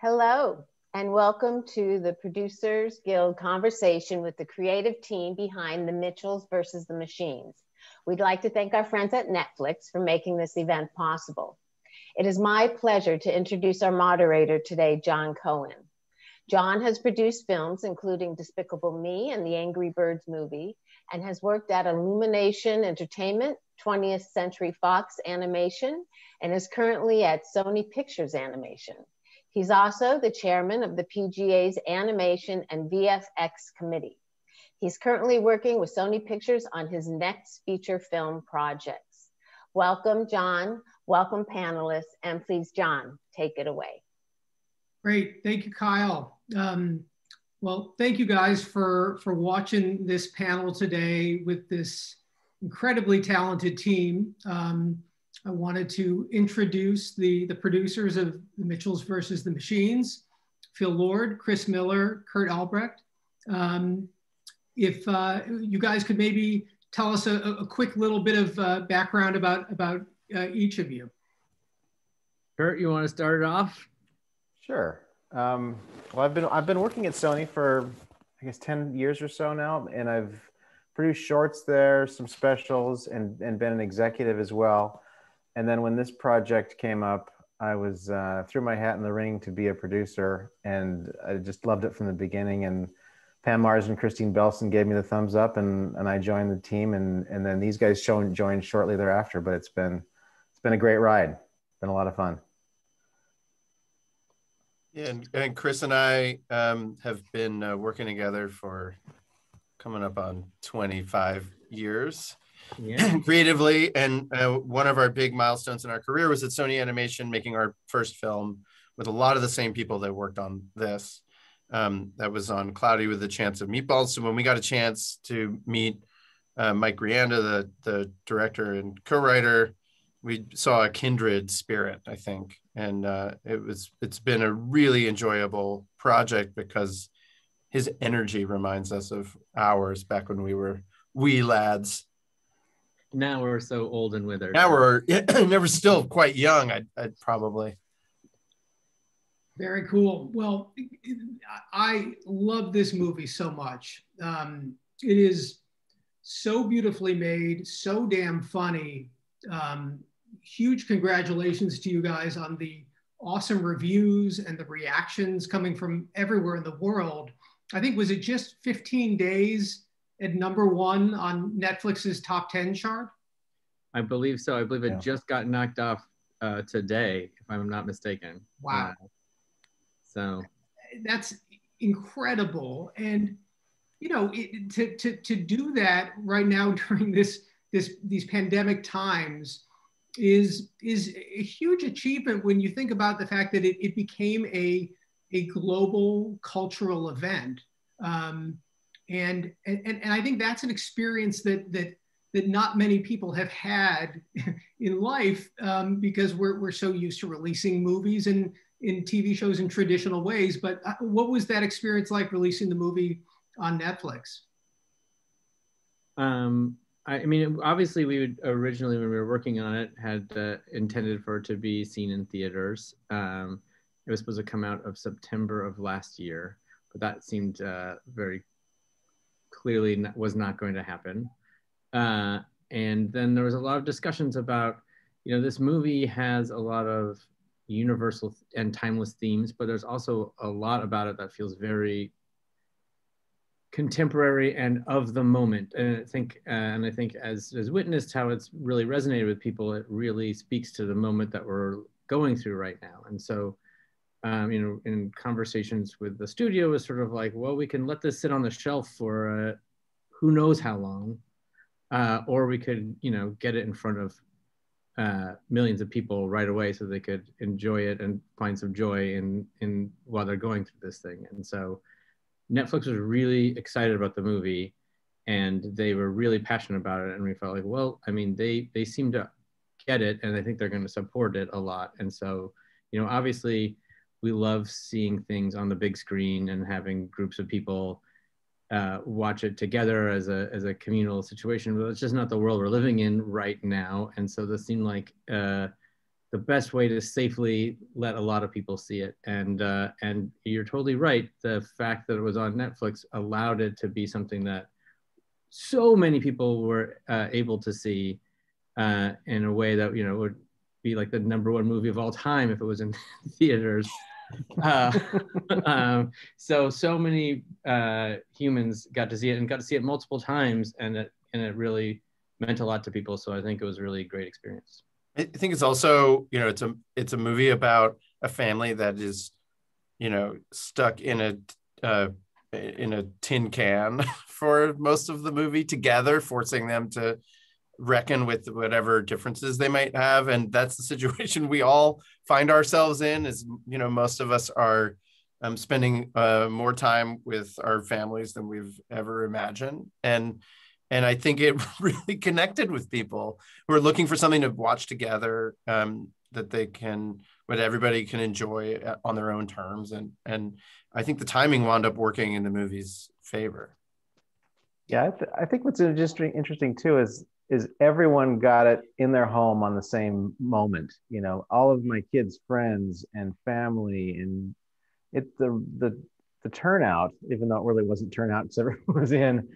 Hello, and welcome to the Producers Guild conversation with the creative team behind The Mitchells versus the Machines. We'd like to thank our friends at Netflix for making this event possible. It is my pleasure to introduce our moderator today, John Cohen. John has produced films including Despicable Me and the Angry Birds movie, and has worked at Illumination Entertainment, 20th Century Fox Animation, and is currently at Sony Pictures Animation. He's also the chairman of the PGA's Animation and VFX Committee. He's currently working with Sony Pictures on his next feature film projects. Welcome, John. Welcome, panelists. And please, John, take it away. Great. Thank you, Kyle. Um, well, thank you guys for, for watching this panel today with this incredibly talented team. Um, I wanted to introduce the, the producers of The Mitchells versus the Machines, Phil Lord, Chris Miller, Kurt Albrecht. Um, if uh, you guys could maybe tell us a, a quick little bit of uh, background about, about uh, each of you. Kurt, you want to start it off? Sure. Um, well, I've been I've been working at Sony for I guess ten years or so now, and I've produced shorts there, some specials, and and been an executive as well. And then when this project came up, I was uh, threw my hat in the ring to be a producer, and I just loved it from the beginning. And Pam Mars and Christine Belson gave me the thumbs up, and and I joined the team. And and then these guys joined joined shortly thereafter. But it's been it's been a great ride. it's Been a lot of fun. Yeah, and, and Chris and I um, have been uh, working together for coming up on 25 years yeah. creatively. And uh, one of our big milestones in our career was at Sony Animation, making our first film with a lot of the same people that worked on this. Um, that was on Cloudy with a Chance of Meatballs. So when we got a chance to meet uh, Mike Rianda, the, the director and co-writer, we saw a kindred spirit, I think. And uh, it was, it's been a really enjoyable project because his energy reminds us of ours back when we were wee lads now we're so old and withered. Now we're never still quite young. I'd, I'd probably. Very cool. Well, I love this movie so much. Um, it is so beautifully made, so damn funny. Um, huge congratulations to you guys on the awesome reviews and the reactions coming from everywhere in the world. I think was it just 15 days at number one on Netflix's top 10 chart? I believe so. I believe it yeah. just got knocked off uh, today, if I'm not mistaken. Wow. Uh, so that's incredible. And, you know, it, to, to, to do that right now during this, this, these pandemic times is, is a huge achievement when you think about the fact that it, it became a, a global cultural event. Um, and, and and I think that's an experience that that that not many people have had in life um, because we're we're so used to releasing movies and in TV shows in traditional ways. But uh, what was that experience like releasing the movie on Netflix? Um, I, I mean, obviously, we would originally when we were working on it had uh, intended for it to be seen in theaters. Um, it was supposed to come out of September of last year, but that seemed uh, very clearly not, was not going to happen. Uh, and then there was a lot of discussions about, you know, this movie has a lot of universal and timeless themes, but there's also a lot about it that feels very contemporary and of the moment. And I think, uh, and I think as as witnessed how it's really resonated with people, it really speaks to the moment that we're going through right now. And so um, you know, in conversations with the studio was sort of like, well, we can let this sit on the shelf for uh, who knows how long, uh, or we could, you know, get it in front of uh, millions of people right away so they could enjoy it and find some joy in in while they're going through this thing. And so, Netflix was really excited about the movie, and they were really passionate about it. And we felt like, well, I mean, they they seem to get it, and I think they're going to support it a lot. And so, you know, obviously we love seeing things on the big screen and having groups of people uh, watch it together as a as a communal situation. But it's just not the world we're living in right now. And so this seemed like uh, the best way to safely let a lot of people see it. And uh, and you're totally right. The fact that it was on Netflix allowed it to be something that so many people were uh, able to see uh, in a way that you know would be like the number one movie of all time if it was in theaters. Uh, um, so so many uh, humans got to see it and got to see it multiple times, and it and it really meant a lot to people. So I think it was really a really great experience. I think it's also, you know, it's a it's a movie about a family that is, you know, stuck in a uh, in a tin can for most of the movie together, forcing them to reckon with whatever differences they might have, and that's the situation we all find ourselves in. Is you know, most of us are um, spending uh, more time with our families than we've ever imagined, and and I think it really connected with people who are looking for something to watch together um, that they can, what everybody can enjoy uh, on their own terms, and and I think the timing wound up working in the movie's favor. Yeah, I, th- I think what's interesting interesting too is is everyone got it in their home on the same moment. You know, all of my kids' friends and family, and it the the the turnout, even though it really wasn't turnout because everyone was in,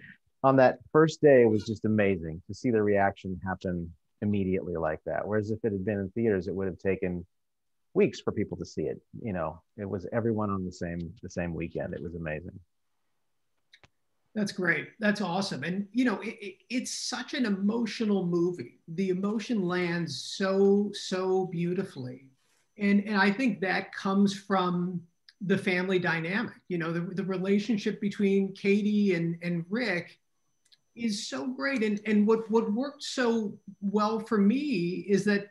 on that first day it was just amazing to see the reaction happen immediately like that. Whereas if it had been in theaters, it would have taken weeks for people to see it. You know, it was everyone on the same the same weekend. It was amazing. That's great. That's awesome. And you know, it, it, it's such an emotional movie. The emotion lands so so beautifully, and and I think that comes from the family dynamic. You know, the the relationship between Katie and and Rick is so great. And, and what, what worked so well for me is that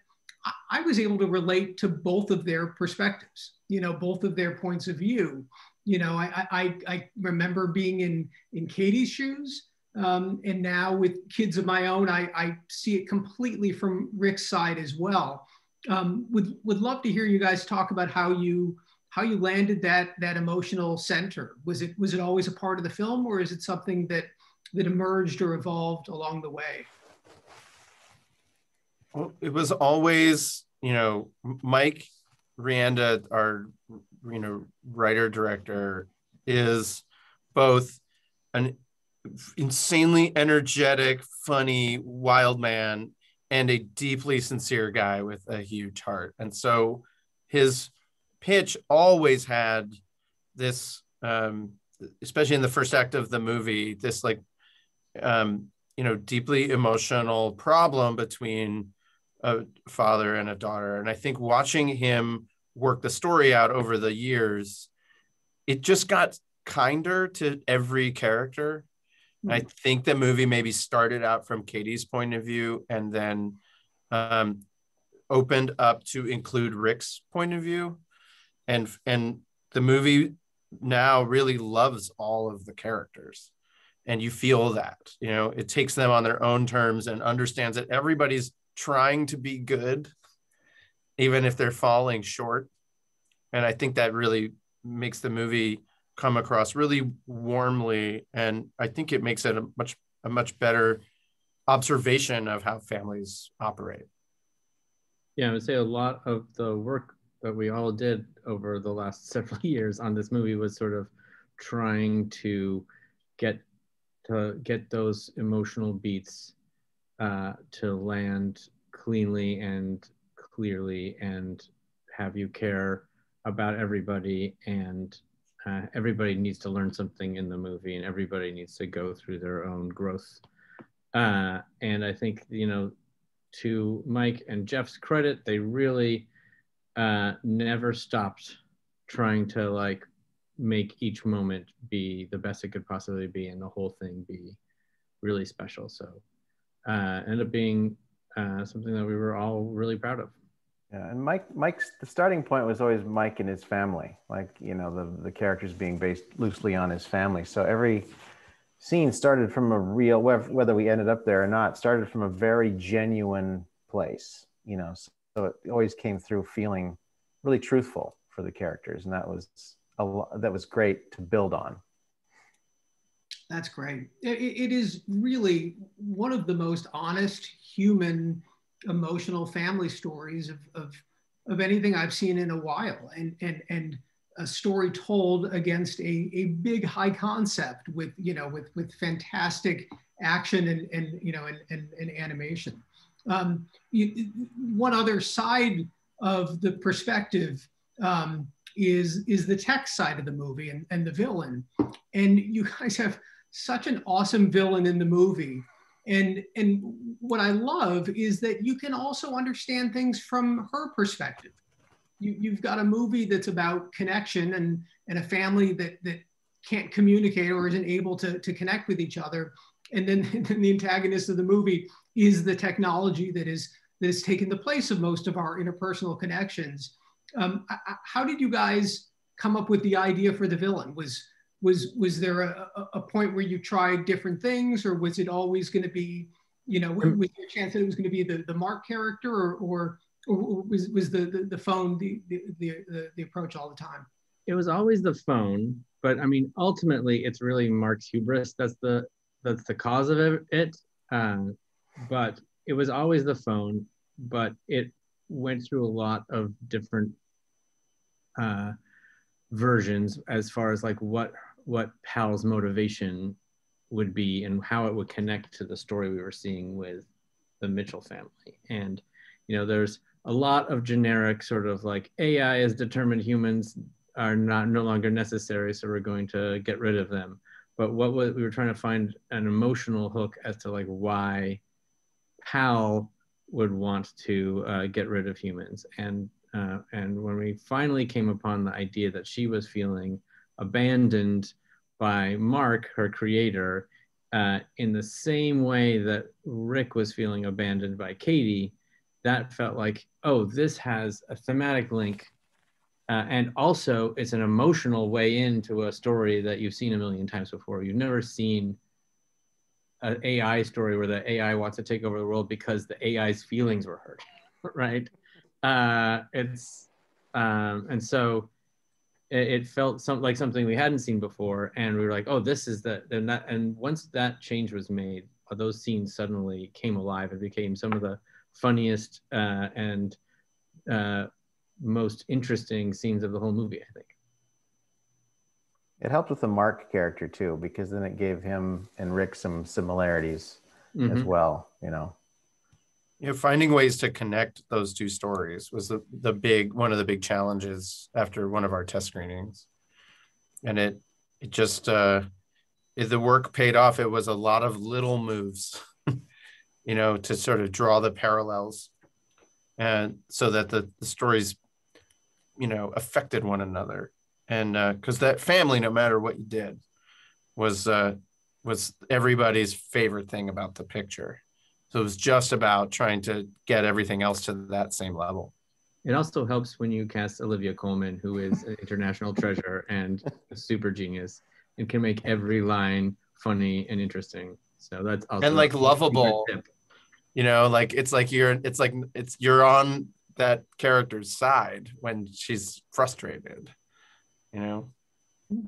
I, was able to relate to both of their perspectives, you know, both of their points of view. You know, I, I, I remember being in, in Katie's shoes. Um, and now with kids of my own, I, I see it completely from Rick's side as well. Um, would, would love to hear you guys talk about how you, how you landed that, that emotional center. Was it, was it always a part of the film or is it something that that emerged or evolved along the way? It was always, you know, Mike Rianda, our, you know, writer director, is both an insanely energetic, funny, wild man and a deeply sincere guy with a huge heart. And so his pitch always had this um, especially in the first act of the movie this like um, you know, deeply emotional problem between a father and a daughter. And I think watching him work the story out over the years, it just got kinder to every character. Mm-hmm. I think the movie maybe started out from Katie's point of view and then um, opened up to include Rick's point of view. And and the movie now really loves all of the characters and you feel that you know it takes them on their own terms and understands that everybody's trying to be good even if they're falling short. And i think that really makes the movie come across really warmly. And i think it makes it a much a much better observation of how families operate. Yeah i would say a lot of the work that we all did over the last several years on this movie was sort of trying to get to get those emotional beats uh, to land cleanly and clearly and have you care about everybody and uh, everybody needs to learn something in the movie and everybody needs to go through their own growth uh, and i think you know to mike and jeff's credit they really uh, never stopped trying to like make each moment be the best it could possibly be and the whole thing be really special. So uh, ended up being uh, something that we were all really proud of. Yeah, and Mike, Mike's the starting point was always Mike and his family, like you know the the characters being based loosely on his family. So every scene started from a real, whether we ended up there or not, started from a very genuine place. You know, so it always came through feeling really truthful for the characters, and that was a, that was great to build on. That's great. It, it is really one of the most honest, human, emotional family stories of, of of anything I've seen in a while, and and and a story told against a, a big high concept with you know with with fantastic action and and you know and and, and animation. Um, you, one other side of the perspective um, is is the tech side of the movie and, and the villain, and you guys have such an awesome villain in the movie. And and what i love is that you can also understand things from her perspective. You, you've got a movie that's about connection and and a family that that can't communicate or isn't able to, to connect with each other. And then, then the antagonist of the movie is the technology that is that has taken the place of most of our interpersonal connections. Um, how did you guys come up with the idea for the villain? Was was was there a, a point where you tried different things or was it always going to be you know was there a chance that it was going to be the, the mark character or, or, or was, was the, the, the phone the, the, the, the approach all the time? It was always the phone but i mean ultimately it's really mark's hubris that's the that's the cause of it uh, but it was always the phone but it went through a lot of different uh, versions as far as like what what Pal's motivation would be and how it would connect to the story we were seeing with the Mitchell family. And, you know, there's a lot of generic sort of like AI has determined humans are not no longer necessary, so we're going to get rid of them. But what was, we were trying to find an emotional hook as to like why Pal would want to uh, get rid of humans. And uh, and when we finally came upon the idea that she was feeling abandoned by Mark, her creator, uh, in the same way that Rick was feeling abandoned by Katie, that felt like, oh, this has a thematic link. Uh, and also, it's an emotional way into a story that you've seen a million times before. You've never seen an AI story where the AI wants to take over the world because the AI's feelings were hurt, right? Uh, it's um, and so it, it felt some, like something we hadn't seen before, and we were like, oh, this is the and that and once that change was made, uh, those scenes suddenly came alive and became some of the funniest uh, and uh, most interesting scenes of the whole movie. I think. It helped with the Mark character too, because then it gave him and Rick some similarities mm-hmm. as well. You know you know finding ways to connect those two stories was the, the big one of the big challenges after one of our test screenings. And it it just uh the work paid off. It was a lot of little moves you know to sort of draw the parallels and so that the, the stories you know affected one another. And because uh, that family no matter what you did was uh was everybody's favorite thing about the picture so it was just about trying to get everything else to that same level. It also helps when you cast Olivia Colman, who is an international treasure and a super genius, and can make every line funny and interesting. So that's also and like lovable. You know, like it's like you're it's like it's you're on that character's side when she's frustrated. You know,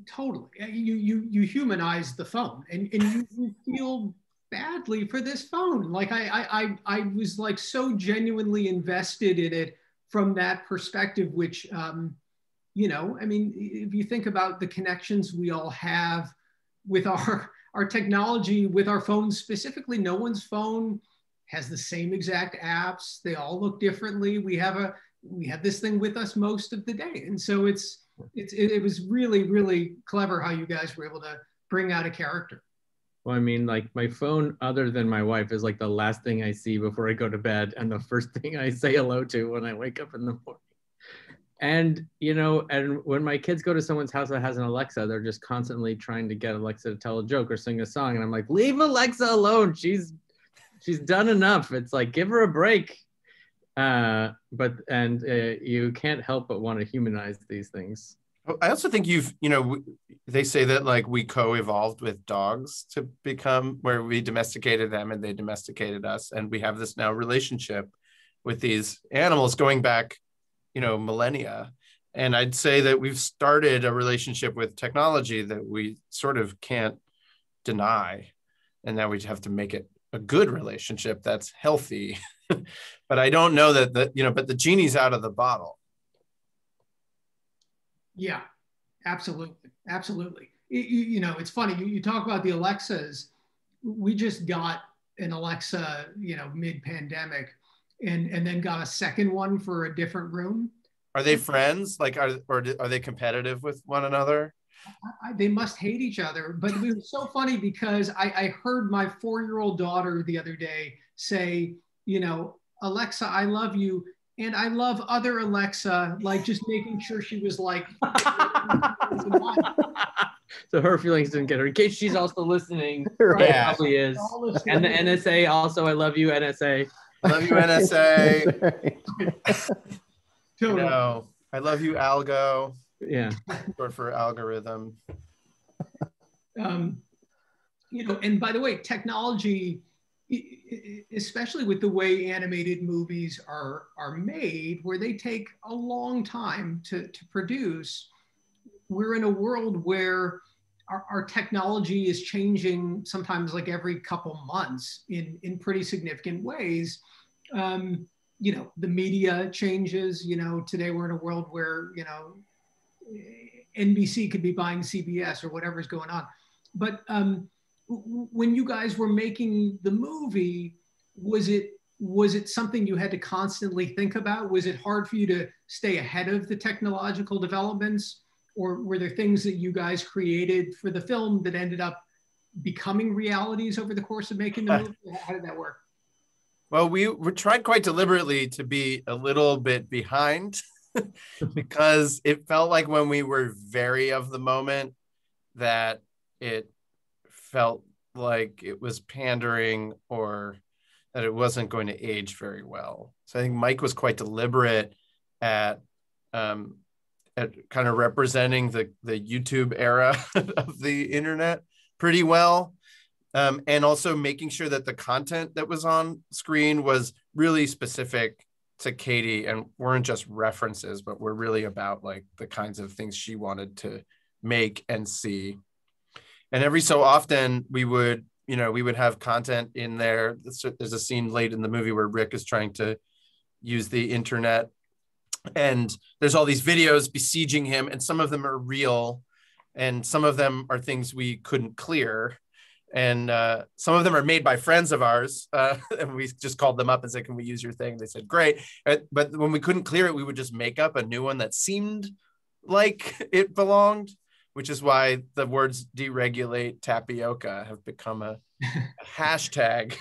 totally. You you you humanize the phone, and and you, you feel badly for this phone. Like I, I, I, I was like so genuinely invested in it from that perspective, which, um, you know, I mean, if you think about the connections we all have with our, our technology, with our phones specifically, no one's phone has the same exact apps. They all look differently. We have a, we have this thing with us most of the day. And so it's, it's, it, it was really, really clever how you guys were able to bring out a character. Well, I mean, like my phone, other than my wife, is like the last thing I see before I go to bed and the first thing I say hello to when I wake up in the morning. And, you know, and when my kids go to someone's house that has an Alexa, they're just constantly trying to get Alexa to tell a joke or sing a song. And I'm like, leave Alexa alone. She's, she's done enough. It's like, give her a break. Uh, but, and uh, you can't help but want to humanize these things. I also think you've, you know, they say that like we co-evolved with dogs to become where we domesticated them and they domesticated us, and we have this now relationship with these animals going back, you know, millennia. And I'd say that we've started a relationship with technology that we sort of can't deny, and now we have to make it a good relationship that's healthy but I don't know that the you know, but the genie's out of the bottle. Yeah, absolutely, absolutely. You, you know, it's funny. You, you talk about the Alexas. We just got an Alexa, you know, mid-pandemic, and and then got a second one for a different room. Are they friends? Like, are or are they competitive with one another? I, they must hate each other. But it was so funny because I, I heard my four-year-old daughter the other day say, you know, Alexa, I love you. And I love other Alexa, like just making sure she was like. so her feelings didn't get her. In case she's also listening, right. yeah, probably is. And the NSA also, I love you, NSA. I love you, NSA. you know, I love you, Algo. Yeah. Short for algorithm. Um, you know, and by the way, technology especially with the way animated movies are are made where they take a long time to, to produce we're in a world where our, our technology is changing sometimes like every couple months in in pretty significant ways. Um, you know the media changes you know today we're in a world where you know nbc could be buying cbs or whatever's going on. But um, when you guys were making the movie, was it was it something you had to constantly think about? Was it hard for you to stay ahead of the technological developments, or were there things that you guys created for the film that ended up becoming realities over the course of making the movie? How did that work? Well, we, we tried quite deliberately to be a little bit behind because it felt like when we were very of the moment that it felt like it was pandering or that it wasn't going to age very well. So I think Mike was quite deliberate at um, at kind of representing the the YouTube era of the internet pretty well. Um, and also making sure that the content that was on screen was really specific to Katie and weren't just references, but were really about like the kinds of things she wanted to make and see and every so often we would you know we would have content in there. There's a scene late in the movie where rick is trying to use the internet. And there's all these videos besieging him and some of them are real and some of them are things we couldn't clear. And uh, some of them are made by friends of ours uh, and we just called them up and said can we use your thing? They said great. But when we couldn't clear it we would just make up a new one that seemed like it belonged which is why the words deregulate tapioca have become a, a hashtag.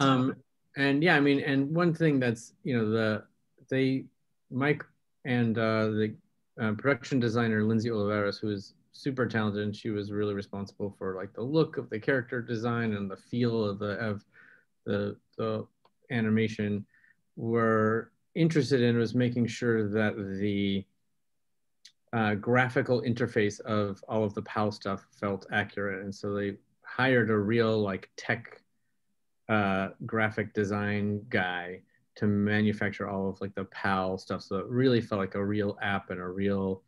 um, and yeah, I mean, and one thing that's, you know, the, they, Mike and uh, the uh, production designer, Lindsey Olivares, who is super talented and she was really responsible for like the look of the character design and the feel of the, of the, the animation were interested in was making sure that the uh, graphical interface of all of the PAL stuff felt accurate. And so they hired a real like tech uh, graphic design guy to manufacture all of like the PAL stuff. So it really felt like a real app and a real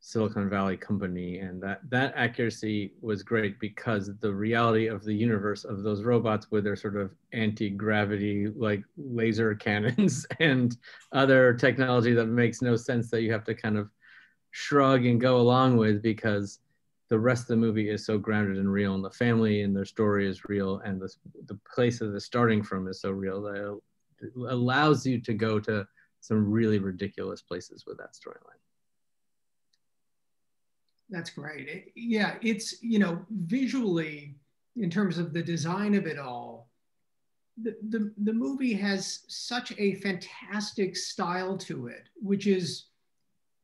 Silicon Valley company. And that, that accuracy was great because the reality of the universe of those robots with their sort of anti-gravity like laser cannons and other technology that makes no sense that you have to kind of shrug and go along with because the rest of the movie is so grounded and real and the family and their story is real and the, the place that they're starting from is so real that it allows you to go to some really ridiculous places with that storyline. That's great. It, yeah it's you know visually in terms of the design of it all the, the, the movie has such a fantastic style to it which is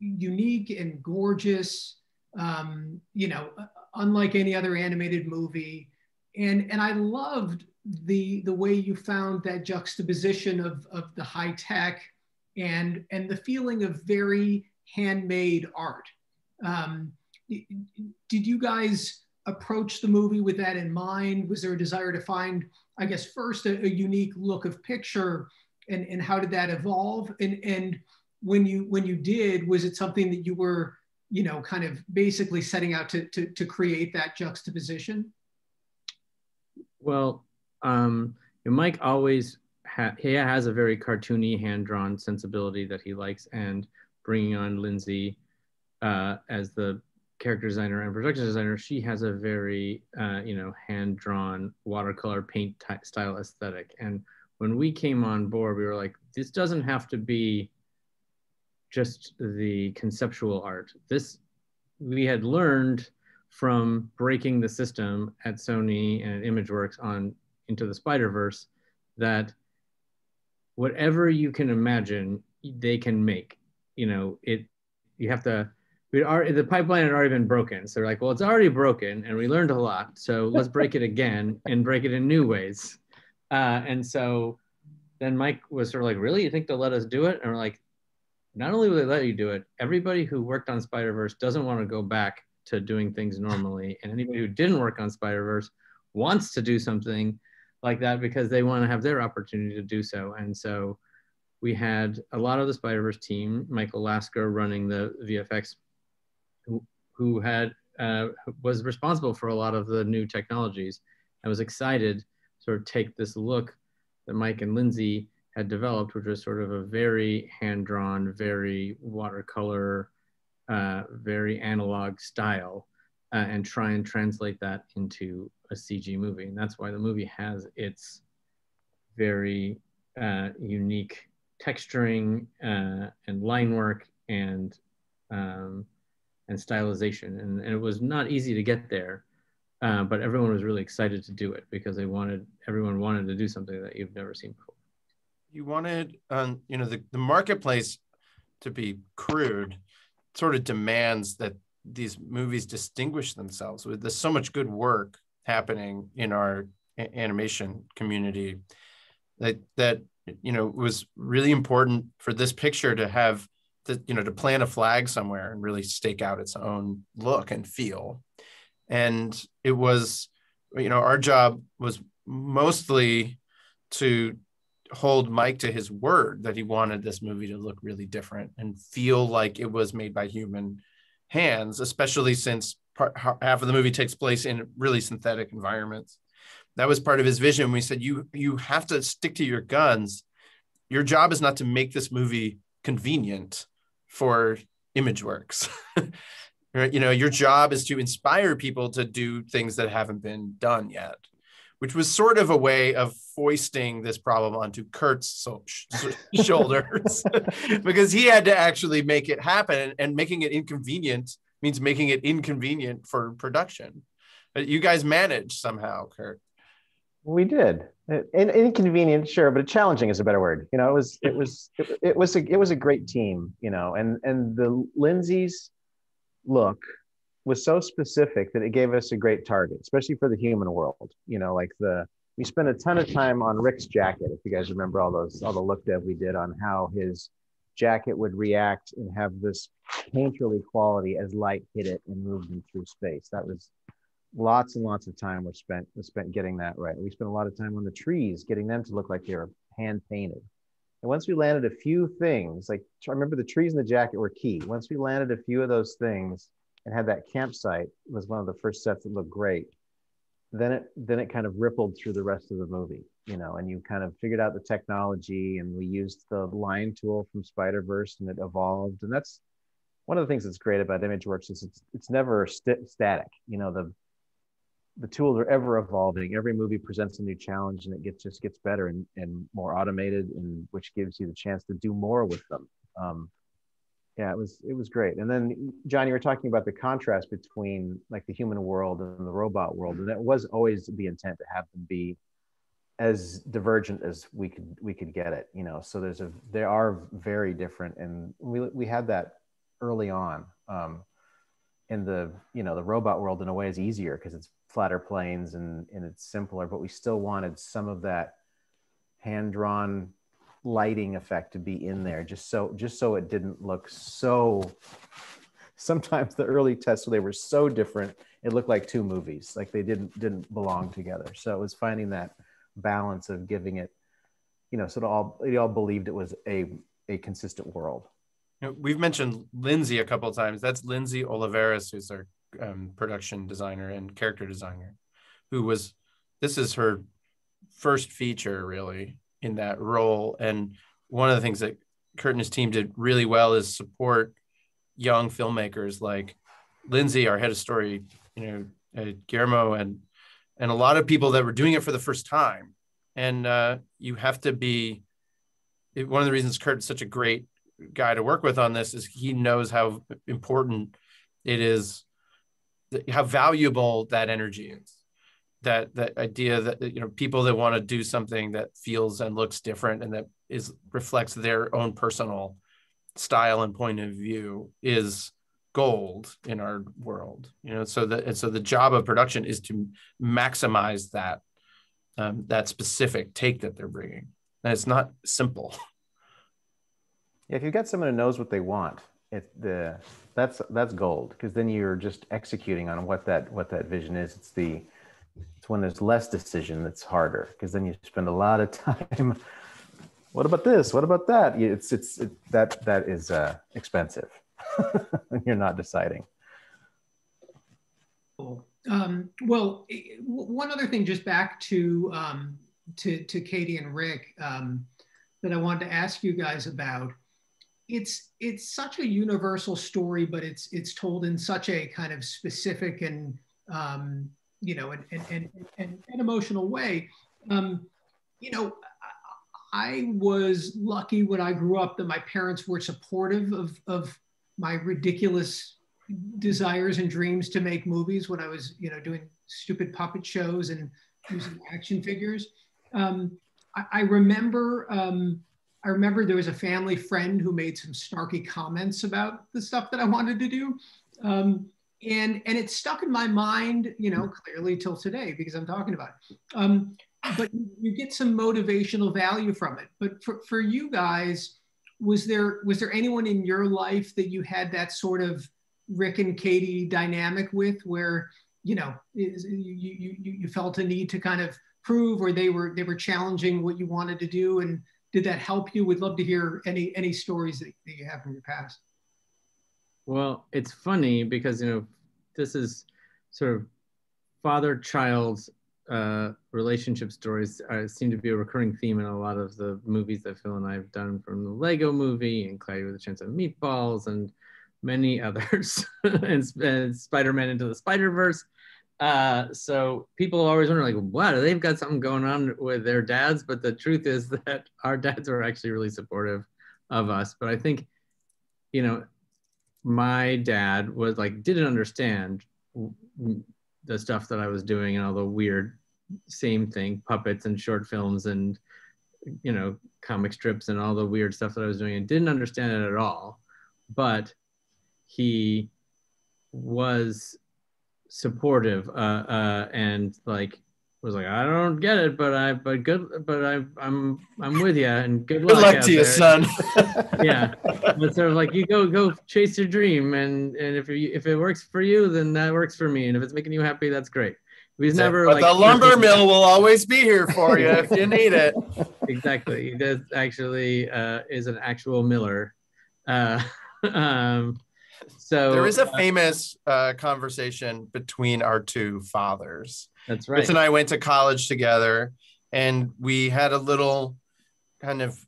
unique and gorgeous, um, you know, unlike any other animated movie. And, and I loved the, the way you found that juxtaposition of, of the high tech and, and the feeling of very handmade art. Um, did you guys approach the movie with that in mind? Was there a desire to find, I guess, first a, a unique look of picture and, and how did that evolve? And, and when you when you did, was it something that you were, you know, kind of basically setting out to to, to create that juxtaposition? Well, um, Mike always ha- he has a very cartoony, hand drawn sensibility that he likes, and bringing on Lindsey uh, as the character designer and production designer, she has a very uh, you know hand drawn watercolor paint style aesthetic. And when we came on board, we were like, this doesn't have to be just the conceptual art. This we had learned from breaking the system at Sony and ImageWorks on Into the Spider Verse that whatever you can imagine, they can make. You know, it. You have to. We already the pipeline had already been broken, so we're like, well, it's already broken, and we learned a lot. So let's break it again and break it in new ways. Uh, and so then Mike was sort of like, really, you think they'll let us do it? And we're like, not only will they let you do it, everybody who worked on Spider Verse doesn't want to go back to doing things normally, and anybody who didn't work on Spider Verse wants to do something like that because they want to have their opportunity to do so. And so we had a lot of the Spider Verse team, Michael Lasker running the VFX, who, who had uh, was responsible for a lot of the new technologies. I was excited to sort of take this look that Mike and Lindsey had developed, which was sort of a very hand drawn, very watercolor, uh, very analog style, uh, and try and translate that into a CG movie. And that's why the movie has its very uh, unique texturing uh, and line work and um, and stylization. And, and, it was not easy to get there, uh, but everyone was really excited to do it because they wanted everyone wanted to do something that you've never seen before. You wanted, um, you know, the, the marketplace to be crude sort of demands that these movies distinguish themselves. With there's so much good work happening in our animation community that that you know was really important for this picture to have the you know to plant a flag somewhere and really stake out its own look and feel and it was you know our job was mostly to hold Mike to his word that he wanted this movie to look really different and feel like it was made by human hands, especially since part, half of the movie takes place in really synthetic environments. That was part of his vision. We said you you have to stick to your guns. Your job is not to make this movie convenient for image ImageWorks. you know, your job is to inspire people to do things that haven't been done yet which was sort of a way of foisting this problem onto Kurt's shoulders because he had to actually make it happen and making it inconvenient means making it inconvenient for production. But you guys managed somehow, Kurt. We did. Uh, in, inconvenient, sure, but challenging is a better word. You know, it was it was it, it was a it was a great team. You know, and and the Lindsey's look was so specific that it gave us a great target, especially for the human world. You know, like the we spent a ton of time on Rick's jacket. If you guys remember all those all the look dev we did on how his jacket would react and have this painterly quality as light hit it and moved him through space. That was lots and lots of time was spent was spent getting that right. We spent a lot of time on the trees, getting them to look like they were hand painted. And once we landed a few things, like I remember the trees and the jacket were key. Once we landed a few of those things, and had that campsite was one of the first sets that looked great. Then it then it kind of rippled through the rest of the movie you know and you kind of figured out the technology and we used the line tool from spider verse and it evolved. And that's one of the things that's great about imageworks is it's, it's never st- static. You know the the tools are ever evolving. Every movie presents a new challenge and it gets just gets better and, and more automated and which gives you the chance to do more with them. Um, yeah it was it was great. And then john you were talking about the contrast between like the human world and the robot world and that was always the intent to have them be as divergent as we could we could get it you know? So there's a they are very different and we we had that early on um in the you know the robot world in a way is easier because it's flatter planes and and it's simpler but we still wanted some of that hand drawn lighting effect to be in there just so just so it didn't look so sometimes the early tests they were so different it looked like two movies like they didn't didn't belong together. So it was finding that balance of giving it you know so it all they all believed it was a a consistent world. We've mentioned lindsey a couple of times. That's lindsey olivares who's our um, production designer and character designer who was this is her first feature really in that role. And one of the things that Kurt and his team did really well is support young filmmakers like Lindsey, our head of story, you know, uh, Guillermo, and and a lot of people that were doing it for the first time. And uh, you have to be. One of the reasons Kurt's such a great guy to work with on this is he knows how important it is, how valuable that energy is. That that idea that you know people that want to do something that feels and looks different and that is reflects their own personal style and point of view is gold in our world you know? So that and so the job of production is to maximize that um, that specific take that they're bringing. And it's not simple. Yeah, if you've got someone who knows what they want, it the that's that's gold because then you're just executing on what that what that vision is. It's the it's when there's less decision that's harder because then you spend a lot of time. what about this? What about that? It's it's it, that that is uh, expensive. you're not deciding. Um, well, one other thing, just back to um, to to Katie and Rick, um, that I wanted to ask you guys about it's it's such a universal story, but it's it's told in such a kind of specific and um, you know and and, and, and, emotional way. Um, you know, I was lucky when I grew up that my parents were supportive of of my ridiculous desires and dreams to make movies when I was you know doing stupid puppet shows and using action figures. Um, I, I remember um, I remember there was a family friend who made some snarky comments about the stuff that I wanted to do. Um, and, and it stuck in my mind, you know, clearly till today because I'm talking about it. Um, but you get some motivational value from it. But for, for you guys, was there was there anyone in your life that you had that sort of Rick and Katie dynamic with, where you know you, you, you felt a need to kind of prove, or they were they were challenging what you wanted to do, and did that help you? We'd love to hear any any stories that, that you have from your past. Well, it's funny because you know this is sort of father-child uh, relationship stories uh, seem to be a recurring theme in a lot of the movies that Phil and I have done, from the Lego Movie and Cloudy with a Chance of Meatballs and many others, and, and Spider-Man into the Spider-Verse. Uh, so people always wonder, like, what? They've got something going on with their dads, but the truth is that our dads are actually really supportive of us. But I think, you know, my dad was like didn't understand the stuff that I was doing and all the weird same thing puppets and short films and you know comic strips and all the weird stuff that I was doing and didn't understand it at all. But he was supportive uh, uh, and like was like I don't get it, but I but good but I I'm I'm with you and good luck. Good luck to you, son. yeah, but sort of like you go go chase your dream and and if you if it works for you, then that works for me, and if it's making you happy, that's great. He's never but like the lumber mill will always be here for you if you need it. Exactly, he does actually uh, is an actual miller. Uh, um, so there is a uh, famous uh, conversation between our two fathers. That's right. Chris and I went to college together, and we had a little kind of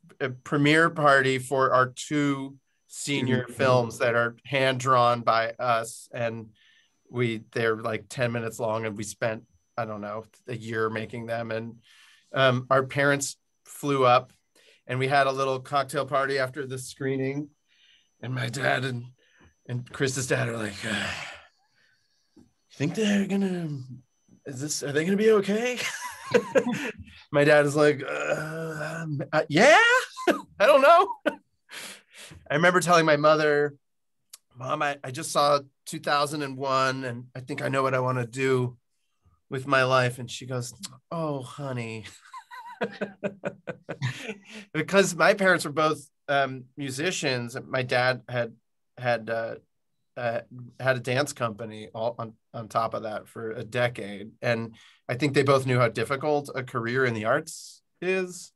premiere party for our two senior mm-hmm. films that are hand drawn by us, and we they're like ten minutes long, and we spent I don't know a year making them, and um, our parents flew up, and we had a little cocktail party after the screening, and my dad and and Chris's dad are like, uh, "You think they're gonna? Is this? Are they gonna be okay?" My dad is like, uh, uh, "Yeah, I don't know." I remember telling my mother, "Mom, I, I just saw 2001, and I think I know what I want to do with my life." And she goes, "Oh, honey." because my parents were both um, musicians. My dad had had uh, uh, had a dance company all on, on top of that for a decade. And I think they both knew how difficult a career in the arts is.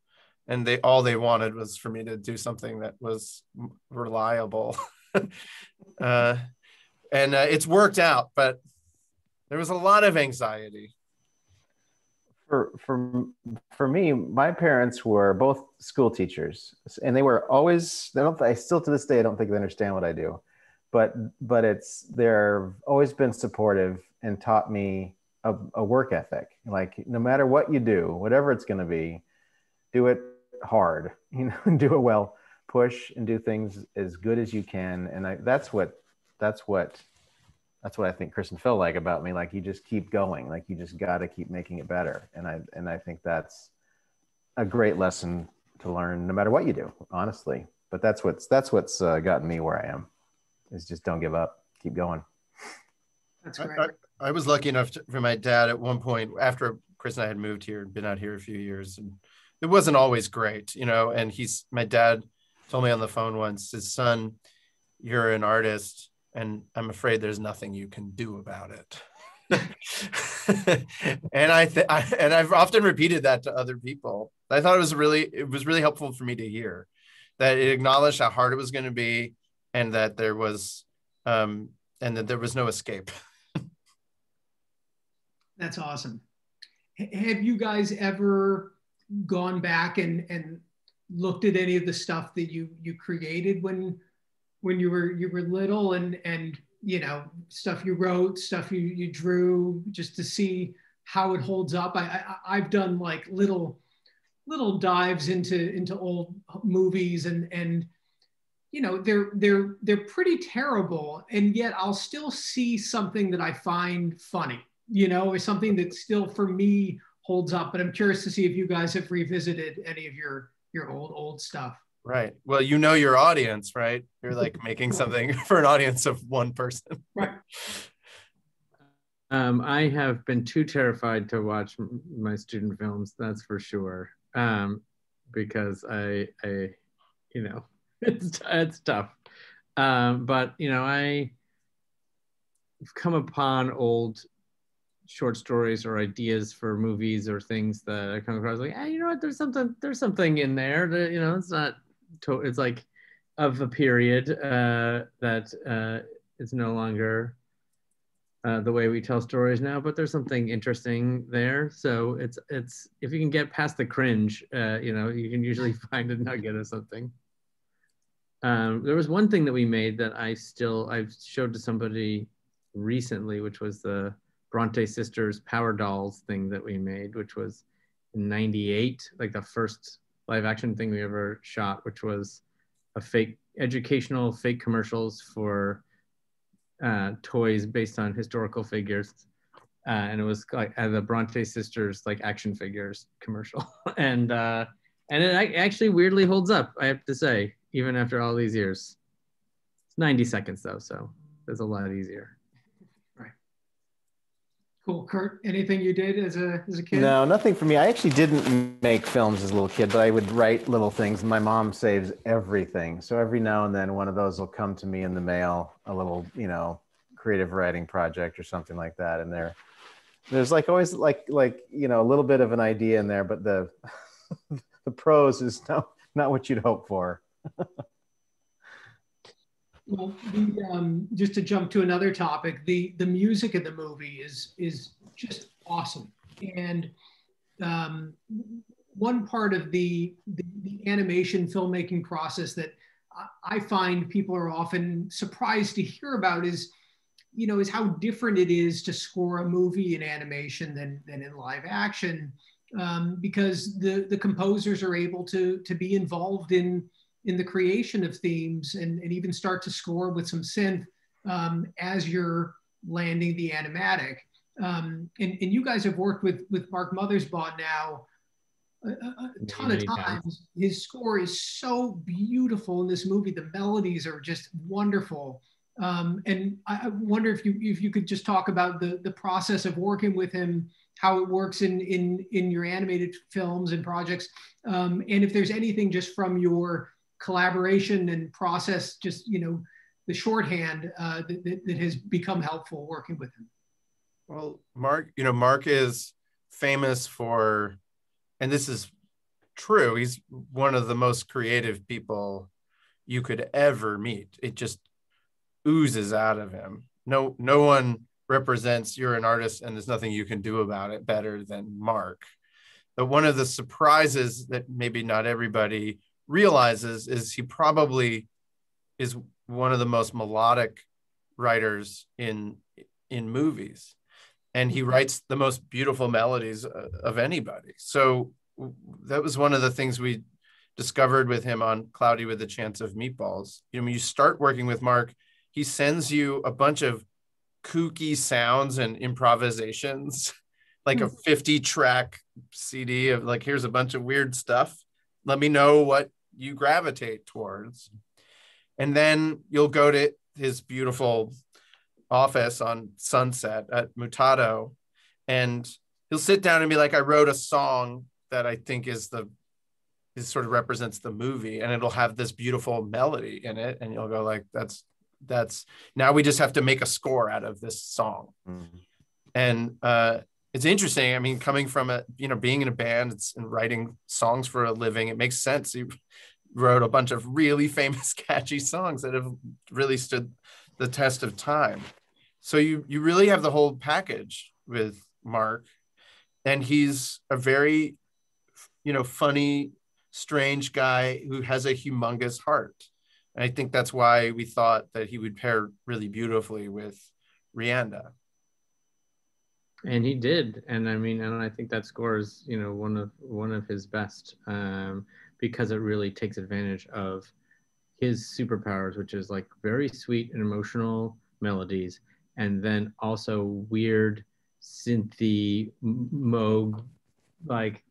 And they all they wanted was for me to do something that was reliable. uh, and uh, it's worked out, but there was a lot of anxiety. For for for me, my parents were both school teachers, and they were always. I don't. I still to this day, I don't think they understand what I do, but but it's they're always been supportive and taught me a, a work ethic. Like no matter what you do, whatever it's going to be, do it hard. You know, do it well. Push and do things as good as you can, and I, that's what that's what that's what I think Chris and Phil like about me. Like you just keep going. Like you just got to keep making it better. And I and I think that's a great lesson to learn, no matter what you do, honestly. But that's what's that's what's uh, gotten me where I am. Is just don't give up, keep going. That's great. I, I, was lucky enough to, for my dad at one point after Chris and I had moved here and been out here a few years, and it wasn't always great, you know. And he's my dad told me on the phone once, his son, you're an artist and I'm afraid there's nothing you can do about it. and I, th- I, and I've often repeated that to other people. I thought it was really it was really helpful for me to hear that it acknowledged how hard it was going to be and that there was um, and that there was no escape. That's awesome. Have you guys ever gone back and and looked at any of the stuff that you you created when when you were you were little and and you know stuff you wrote stuff you you drew just to see how it holds up. I, I i've done like little little dives into into old movies and and you know they're they're they're pretty terrible and yet i'll still see something that i find funny you know or something that still for me holds up. But i'm curious to see if you guys have revisited any of your your old old stuff Right. Well, you know your audience, right? You're like making something for an audience of one person. Right. Um, I have been too terrified to watch my student films. That's for sure. Um, because I, I, you know, it's it's tough. Um, but you know, I have come upon old short stories or ideas for movies or things that I come across like, hey, you know what? There's something. There's something in there that you know. It's not to, it's like of a period uh, that uh, is no longer uh, the way we tell stories now, but there's something interesting there. So it's it's if you can get past the cringe, uh, you know, you can usually find a nugget of something. Um, there was one thing that we made that I still I've showed to somebody recently, which was the Bronte sisters Power Dolls thing that we made, which was in '98, like the first live action thing we ever shot, which was a fake educational fake commercials for uh, toys based on historical figures. Uh, and it was like uh, the Bronte sisters like action figures commercial, and uh, and it actually weirdly holds up. I have to say, even after all these years. It's 90 seconds though, so it's a lot easier. Cool, Kurt. Anything you did as a as a kid? No, nothing for me. I actually didn't make films as a little kid, but I would write little things. My mom saves everything, so every now and then one of those will come to me in the mail, a little, you know, creative writing project or something like that. And there, there's like always like like you know a little bit of an idea in there, but the the prose is not not what you'd hope for. Well, the, um, just to jump to another topic, the the music in the movie is is just awesome, and um, one part of the, the, the animation filmmaking process that I find people are often surprised to hear about is, you know, is how different it is to score a movie in animation than than in live action, um, because the the composers are able to to be involved in in the creation of themes and, and even start to score with some synth um, as you're landing the animatic. Um, and, and you guys have worked with, with Mark Mothersbaugh now a, a, ton of times. His score is so beautiful in this movie. The melodies are just wonderful. Um, and I wonder if you if you could just talk about the the process of working with him, how it works in in in your animated films and projects, um, and if there's anything just from your collaboration and process, just, you know, the shorthand uh, that, that has become helpful working with him? Well, Mark, you know, Mark is famous for, and this is true, he's one of the most creative people you could ever meet. It just oozes out of him. No, no one represents you're an artist and there's nothing you can do about it better than Mark. but one of the surprises that maybe not everybody realizes is he probably is one of the most melodic writers in in movies. And he writes the most beautiful melodies uh, of anybody. So that was one of the things we discovered with him on cloudy with a chance of meatballs. You know when you start working with mark he sends you a bunch of kooky sounds and improvisations like a hmm. 50 track cd of like here's a bunch of weird stuff. Let me know what you gravitate towards and then you'll go to his beautiful office on Sunset at Mutato, and he'll sit down and be like, "I wrote a song that I think is the is sort of represents the movie, and it'll have this beautiful melody in it." And you'll go like, "That's that's now we just have to make a score out of this song." Mm-hmm. And uh, it's interesting. I mean, coming from a you know being in a band and writing songs for a living, it makes sense. You wrote a bunch of really famous, catchy songs that have really stood the test of time. So you you really have the whole package with Mark, and he's a very, you know, funny, strange guy who has a humongous heart. And I think that's why we thought that he would pair really beautifully with Rianda. And he did, and I mean, and I think that score is, you know, one of one of his best. Um, because it really takes advantage of his superpowers, which is like very sweet and emotional melodies, and then also weird synthy moog like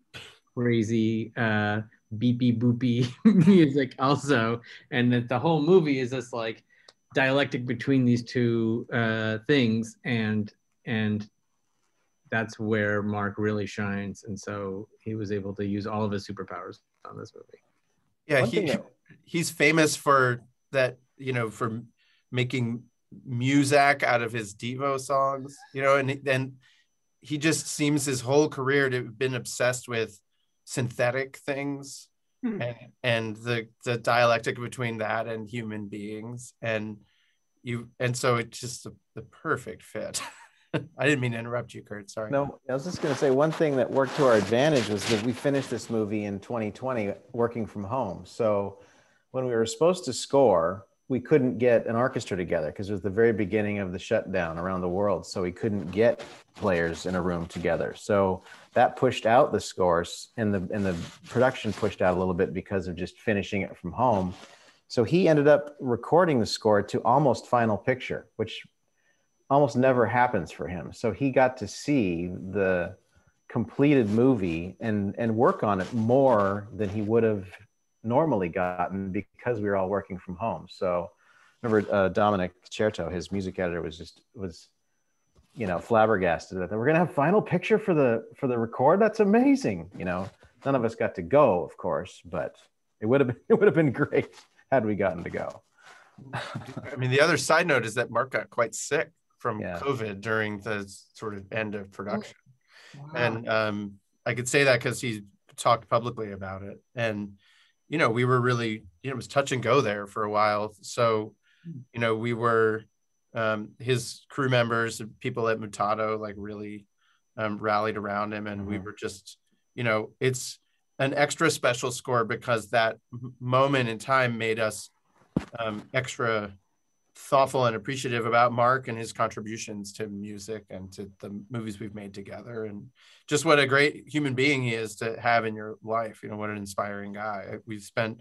crazy uh beepy boopy music also. And that the whole movie is this like dialectic between these two uh things and and that's where mark really shines and so he was able to use all of his superpowers on this movie. Yeah, he, that... he's famous for that, you know, for making music out of his Devo songs, you know, and then he just seems his whole career to have been obsessed with synthetic things hmm. and, and the the dialectic between that and human beings and you and so it's just the, the perfect fit I didn't mean to interrupt you, Kurt. Sorry. No, I was just going to say one thing that worked to our advantage was that we finished this movie in 2020 working from home. So when we were supposed to score, we couldn't get an orchestra together because it was the very beginning of the shutdown around the world. So we couldn't get players in a room together. So that pushed out the scores and the and the production pushed out a little bit because of just finishing it from home. So he ended up recording the score to almost final picture, which almost never happens for him. So he got to see the completed movie and and work on it more than he would have normally gotten because we were all working from home. So remember uh, Dominic Certo, his music editor, was just was you know flabbergasted that we're gonna have final picture for the for the record. That's amazing. You know, none of us got to go, of course, but it would have been it would have been great had we gotten to go. I mean, the other side note is that Mark got quite sick from yeah. COVID during the sort of end of production. Wow. And um, I could say that because he talked publicly about it. And, you know, we were really, you know, it was touch and go there for a while. So, hmm. you know, we were, um, his crew members, people at Mutato, like really um, rallied around him. And mm-hmm. we were just, you know, it's an extra special score because that moment in time made us um, extra thoughtful and appreciative about Mark and his contributions to music and to the movies we've made together and just what a great human being he is to have in your life. You know, what an inspiring guy. We've spent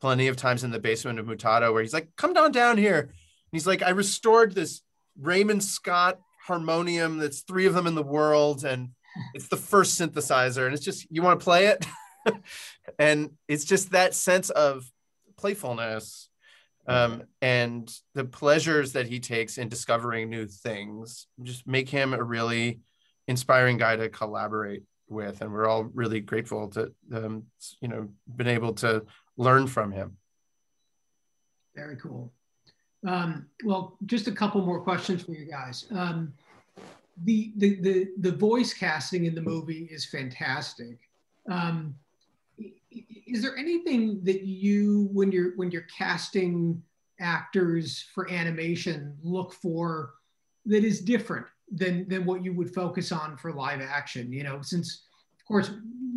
plenty of times in the basement of Mutato where he's like, come down down here. And he's like, I restored this Raymond Scott harmonium that's three of them in the world and it's the first synthesizer and it's just you want to play it and it's just that sense of playfulness um, and the pleasures that he takes in discovering new things just make him a really inspiring guy to collaborate with. And we're all really grateful to um, you know been able to learn from him. Very cool. Um, well just a couple more questions for you guys. Um, the, the the the voice casting in the movie is fantastic. Um, is there anything that you when you're when you're casting actors for animation look for that is different than than what you would focus on for live action you know since of course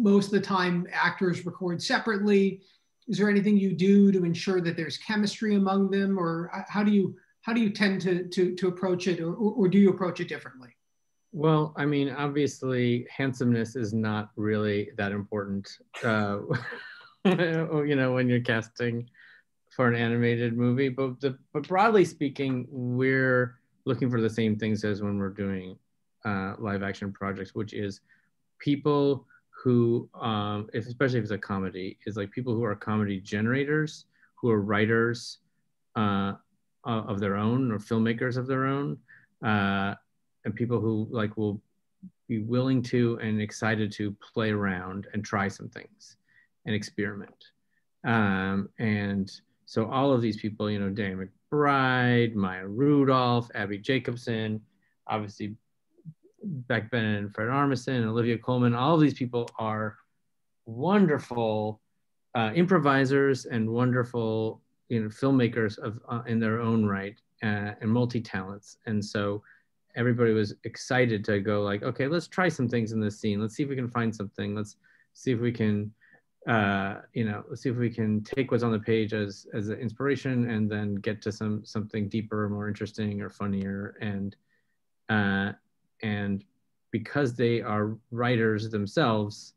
most of the time actors record separately. Is there anything you do to ensure that there's chemistry among them, or uh, how do you how do you tend to to, to approach it, or, or do you approach it differently? Well, I mean, obviously, handsomeness is not really that important. Uh, you know, when you're casting for an animated movie, but the, but broadly speaking, we're looking for the same things as when we're doing uh, live action projects, which is people who, um, if, especially if it's a comedy, is like people who are comedy generators, who are writers uh, of their own or filmmakers of their own, uh, and people who like will be willing to and excited to play around and try some things and experiment. Um, and so all of these people, you know, Dan McBride, Maya Rudolph, Abbi Jacobson, obviously Beck Bennett and Fred Armisen and Olivia Colman, all of these people are wonderful uh, improvisers and wonderful you know filmmakers of uh, in their own right uh, and multi talents. And so everybody was excited to go like, okay, let's try some things in this scene. Let's see if we can find something. Let's see if we can, uh, you know, let's see if we can take what's on the page as as an inspiration and then get to some something deeper, more interesting or funnier. And uh, and because they are writers themselves,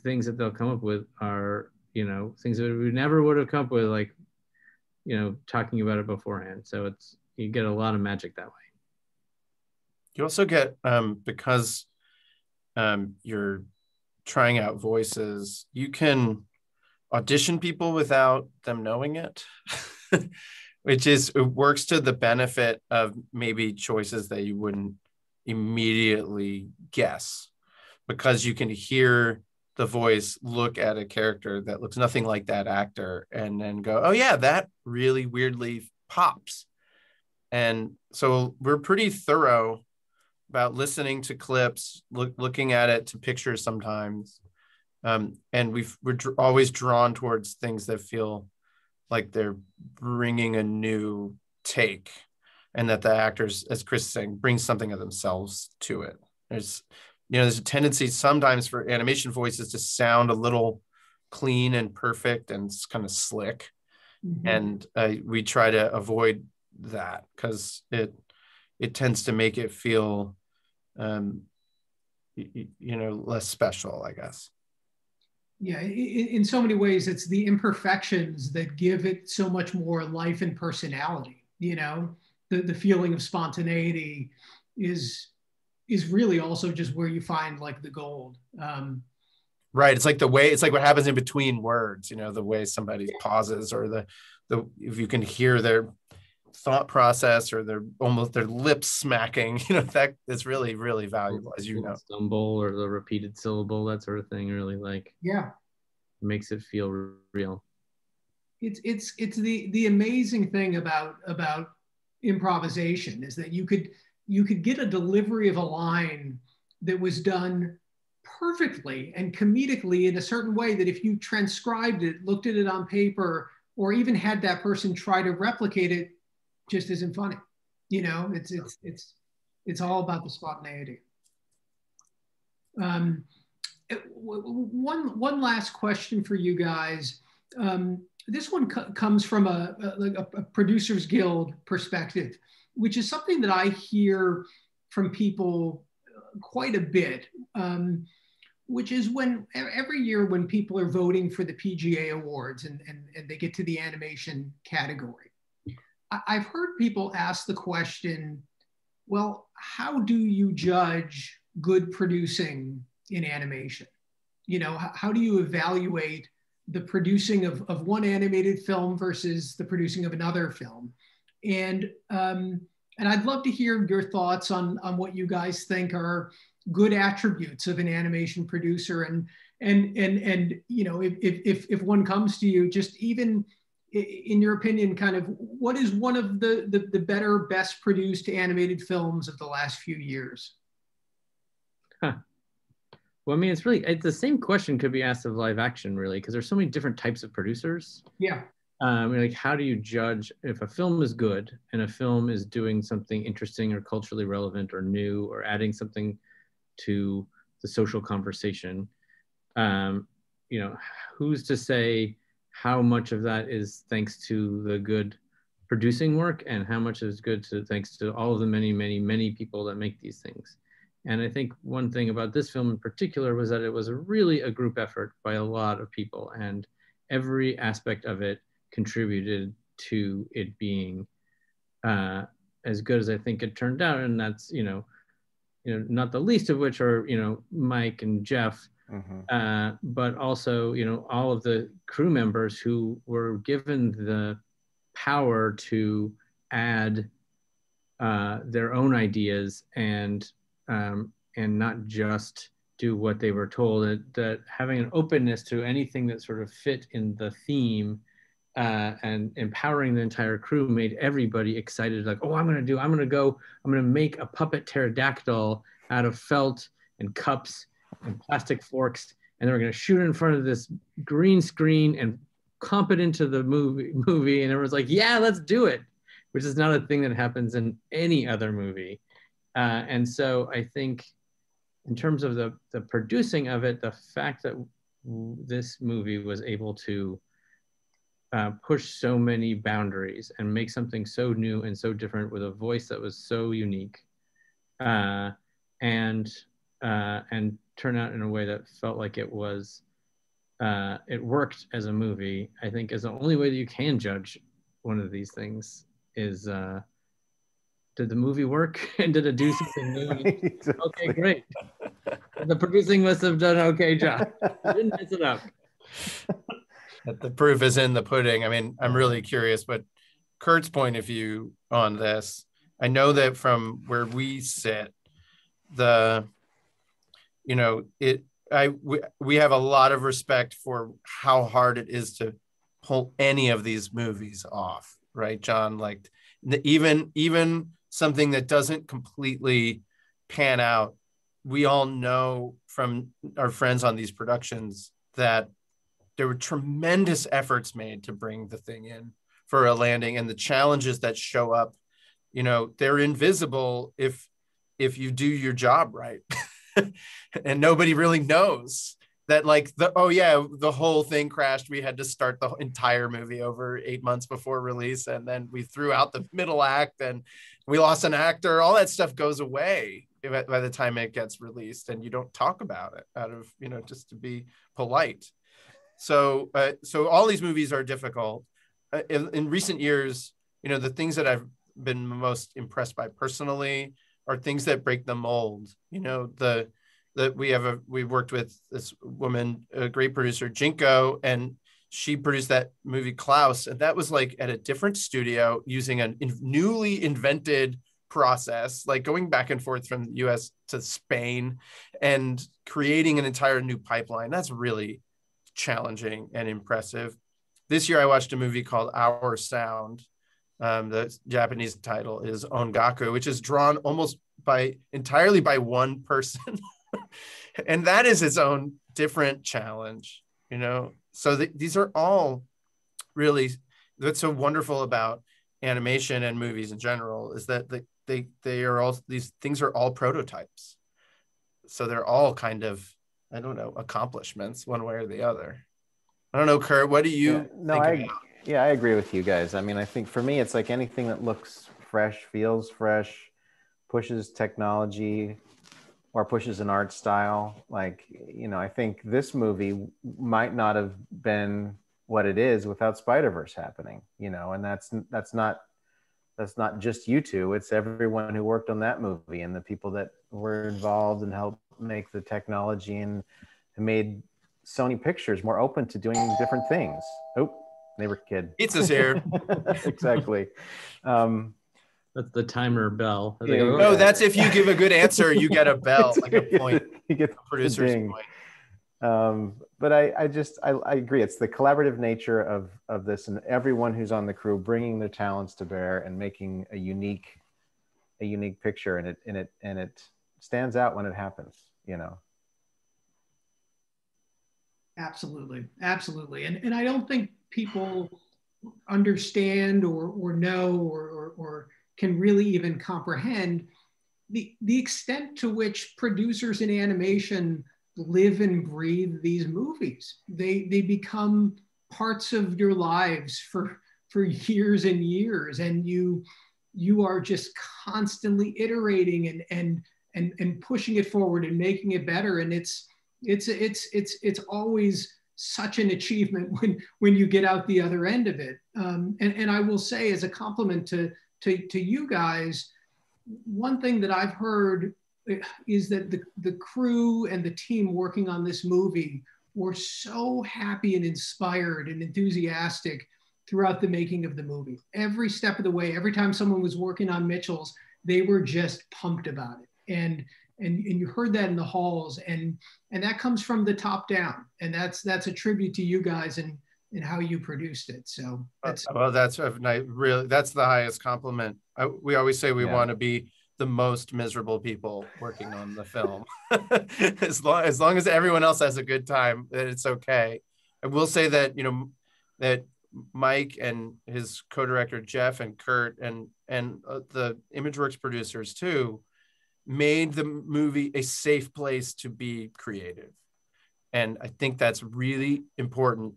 things that they'll come up with are, you know, things that we never would have come up with, like, you know, talking about it beforehand. So it's you get a lot of magic that way. You also get um, because um, you're trying out voices, you can audition people without them knowing it, which is it works to the benefit of maybe choices that you wouldn't immediately guess because you can hear the voice look at a character that looks nothing like that actor and then go, oh yeah, that really weirdly pops. And so we're pretty thorough about listening to clips, look, looking at it to pictures sometimes. Um, and we've, we're dr- always drawn towards things that feel like they're bringing a new take and that the actors, as Chris is saying, bring something of themselves to it. There's, you know, there's a tendency sometimes for animation voices to sound a little clean and perfect and kind of slick. Mm-hmm. And uh, we try to avoid that because it, it tends to make it feel um, you, you know, less special, I guess. Yeah, in, in so many ways, it's the imperfections that give it so much more life and personality. You know, the, the feeling of spontaneity is is really also just where you find like the gold. Um, right. It's like the way it's like what happens in between words. You know, the way somebody pauses or the the if you can hear their thought process or their almost their lips smacking you know that is really really valuable as you know. stumble or the repeated syllable that sort of thing really like yeah. makes it feel real. It's it's it's the the amazing thing about about improvisation is that you could you could get a delivery of a line that was done perfectly and comedically in a certain way that if you transcribed it looked at it on paper or even had that person try to replicate it just isn't funny. You know, it's it's it's it's all about the spontaneity. Um, one one last question for you guys. Um, this one co comes from a, a, a, producers guild perspective, which is something that I hear from people quite a bit. Um, which is when every year when people are voting for the PGA awards and, and, and they get to the animation category, I've heard people ask the question, well, how do you judge good producing in animation? You know, how do you evaluate the producing of, of one animated film versus the producing of another film? And um, and I'd love to hear your thoughts on, on what you guys think are good attributes of an animation producer and and and and you know if if if one comes to you just even in your opinion, kind of what is one of the, the, the better, best produced animated films of the last few years? Huh. Well, I mean, it's really it's the same question could be asked of live action, really, because there's so many different types of producers. Yeah. Um, like, how do you judge if a film is good and a film is doing something interesting or culturally relevant or new or adding something to the social conversation? um, you know, who's to say how much of that is thanks to the good producing work and how much is good to thanks to all of the many, many, many people that make these things. And I think one thing about this film in particular was that it was really a group effort by a lot of people and every aspect of it contributed to it being uh, as good as I think it turned out. And that's, you know, you know, not the least of which are, you know, Mike and Jeff, mm-hmm. uh, but also, you know, all of the crew members who were given the power to add uh, their own ideas and um, and not just do what they were told. That, that having an openness to anything that sort of fit in the theme uh, and empowering the entire crew made everybody excited. Like, oh, I'm gonna do, I'm gonna go, I'm gonna make a puppet pterodactyl out of felt and cups and plastic forks, and then we're gonna shoot in front of this green screen and comp it into the movie. Movie, and everyone's like, yeah, let's do it, which is not a thing that happens in any other movie. Uh, and so I think, in terms of the the producing of it, the fact that this movie was able to uh, push so many boundaries and make something so new and so different with a voice that was so unique uh, and uh, and turn out in a way that felt like it was uh, it worked as a movie i think is the only way that you can judge one of these things is uh, did the movie work? And did it do something new? Exactly. okay great. The producing must have done an okay job. Didn't mess it up. The proof is in the pudding. I mean, I'm really curious, but Kurt's point of view on this, I know that from where we sit, the, you know, it, I, we, we have a lot of respect for how hard it is to pull any of these movies off, right, John? Like even, even something that doesn't completely pan out, we all know from our friends on these productions that there were tremendous efforts made to bring the thing in for a landing and the challenges that show up you know they're invisible if if you do your job right and nobody really knows that like the oh yeah the whole thing crashed. We had to start the entire movie over eight months before release and then we threw out the middle act and we lost an actor. All that stuff goes away by the time it gets released and you don't talk about it out of you know just to be polite. So, uh, so all these movies are difficult. Uh, in, in, recent years, you know, the things that I've been most impressed by personally are things that break the mold. You know, the that we have a we worked with this woman, a great producer, Jinko, and she produced that movie Klaus, and that was like at a different studio using a newly invented process, like going back and forth from the U.S. to Spain, and creating an entire new pipeline. That's really challenging and impressive. This year, I watched a movie called Our Sound. Um, the Japanese title is Ongaku, which is drawn almost by entirely by one person, and that is its own different challenge. You know, so th- these are all really what's so wonderful about animation and movies in general is that they they they are all these things are all prototypes so they're all kind of I don't know, accomplishments one way or the other. I don't know, Kurt, what do you yeah, no, I, about? Yeah, I agree with you guys. I mean, I think for me, it's like anything that looks fresh, feels fresh, pushes technology or pushes an art style. Like, you know, I think this movie might not have been what it is without Spider-Verse happening, you know, and that's, that's not, that's not just you two, it's everyone who worked on that movie and the people that were involved and helped make the technology and made Sony Pictures more open to doing different things. Oh, neighbor kid. Pizza's here. exactly. Um, that's the timer bell. Yeah, no, oh, that's if you give a good answer, you get a bell, like a point. you get a producer's point. Um, but I, I just I, I, agree. It's the collaborative nature of of this, and everyone who's on the crew bringing their talents to bear and making a unique a unique picture, and it and it and it stands out when it happens, you know. Absolutely, absolutely, and and I don't think people understand or or know or, or, or can really even comprehend the the extent to which producers in animation live and breathe these movies. They they become parts of your lives for for years and years, and you you are just constantly iterating and and and and pushing it forward and making it better. And it's it's it's it's it's always such an achievement when when you get out the other end of it. Um, and and I will say as a compliment to to to you guys, one thing that I've heard is that the, the crew and the team working on this movie were so happy and inspired and enthusiastic throughout the making of the movie. Every step of the way, every time someone was working on Mitchell's, they were just pumped about it. And and, and you heard that in the halls and and that comes from the top down and that's that's a tribute to you guys and and how you produced it so that's well that's a nice really that's the highest compliment I, we always say we yeah. want to be the most miserable people working on the film. as long as long as everyone else has a good time, that it's okay. I will say that you know that Mike and his co-director Jeff and Kurt and and uh, the ImageWorks producers too made the movie a safe place to be creative, and I think that's really important.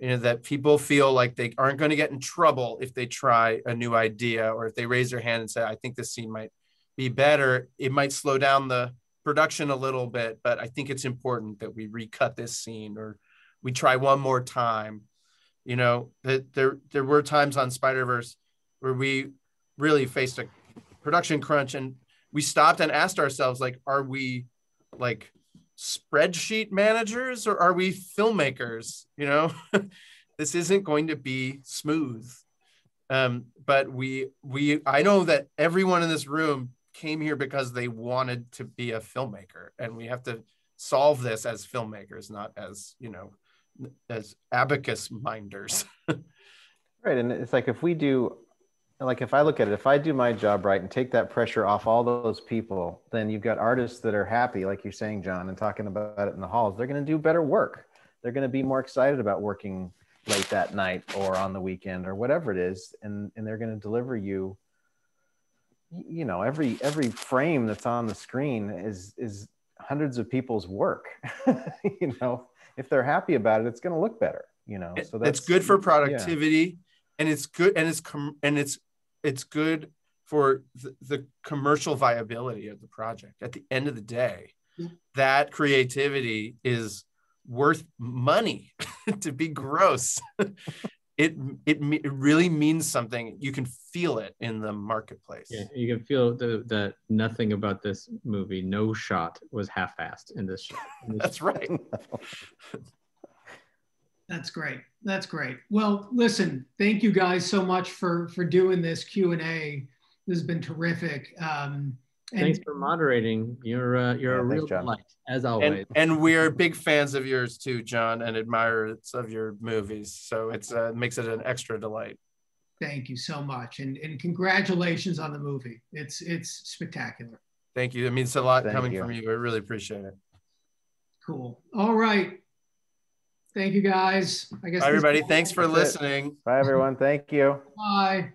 You know that people feel like they aren't going to get in trouble if they try a new idea or if they raise their hand and say, "I think this scene might be better." It might slow down the production a little bit, but I think it's important that we recut this scene or we try one more time you know that there there were times on spider verse where we really faced a production crunch and we stopped and asked ourselves like are we like spreadsheet managers or are we filmmakers you know this isn't going to be smooth um, but we we i know that everyone in this room came here because they wanted to be a filmmaker and we have to solve this as filmmakers not as you know as abacus minders. right. And it's like if we do, like if I look at it, if I do my job right and take that pressure off all those people, then you've got artists that are happy, like you're saying, John, and talking about it in the halls. They're going to do better work. They're going to be more excited about working late that night or on the weekend or whatever it is. And, and they're going to deliver you you know every every frame that's on the screen is is hundreds of people's work you know if they're happy about it, it's going to look better. You know, so that's it's good for productivity, yeah. and it's good and it's com- and it's it's good for the, the, commercial viability of the project. At the end of the day, yeah. that creativity is worth money to be gross. it, it it really means something. You can feel it in the marketplace. Yeah, you can feel that nothing about this movie, no shot was half-assed in this. In this That's right. That's great. That's great. Well, listen, thank you guys so much for for doing this Q and A. This has been terrific. Um, and, Thanks for moderating. You're uh, you're yeah, a real delight as always. And, and, we're big fans of yours too, John, and admirers of your movies. So it's uh, makes it an extra delight. Thank you so much, and and congratulations on the movie. It's it's spectacular. Thank you. It means a lot Thank coming you. from you. I really appreciate it. Cool. All right. Thank you, guys. I guess. Bye, everybody. Thanks for listening. It. Bye, everyone. Thank you. Bye.